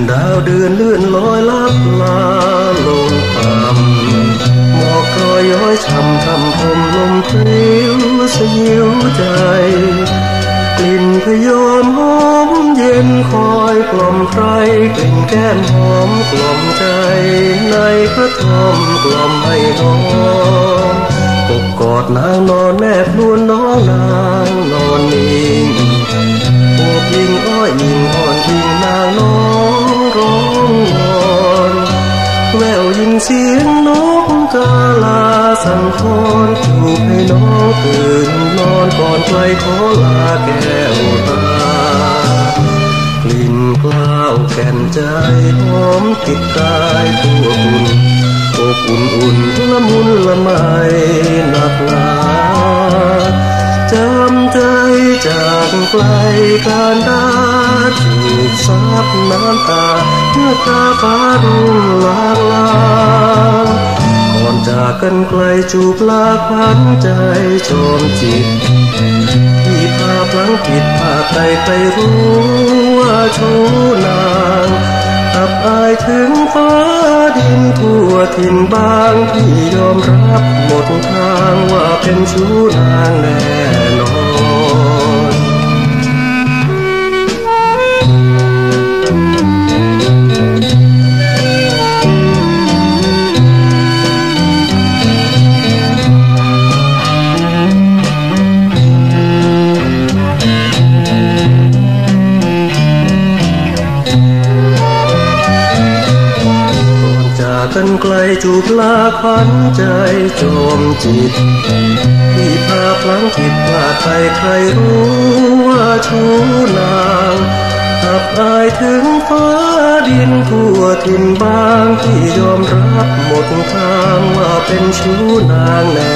นดาวเดือนเลื่อนลอยลับลาลงต่ำหมอกลอยย้อยช่ำทำผมลมเปลี่ยวสยิวใจ กลิ่นพยอมหอมเย็นคอยกล่อมใครกลิ่นแก้มหอมกล่อมใจในพระทรรมกล่อมให้นอนปกกอดนางนอนแนบนวลน้องนา ยินเสียงนกกาลาสั่งคอนจูบให้น้องตื่นนอนก่อนไกลขอลาแก้วตากลิ่นกล้าวแก่นใจหอมติดกายตัวคุณอบอุ่นอุ่นละมุนละไมหนักหนาจำใจจากไกลการดาจูบซับน้ำตาเมื่อตาฟ้ารุ่งลางลาก่อนจา กันไกลจูบลาควันใจจอมจิต ที่พาพลังผิดพาใครใครรู้ว่าชูนางอับอายถึงฟ้าดินทั่วถิ่นบางที่ยอมรับหมดทางว่าเป็นชูนางแน่นากกันไกลจูบลาควันใจจมจิตที่พาพลังผิดพลาดไปใครรู้ว่าชูนางอับอายถึงฟ้าดินทั่วถิ่นบางที่ยอมรับหมดทางว่าเป็นชูนางแน่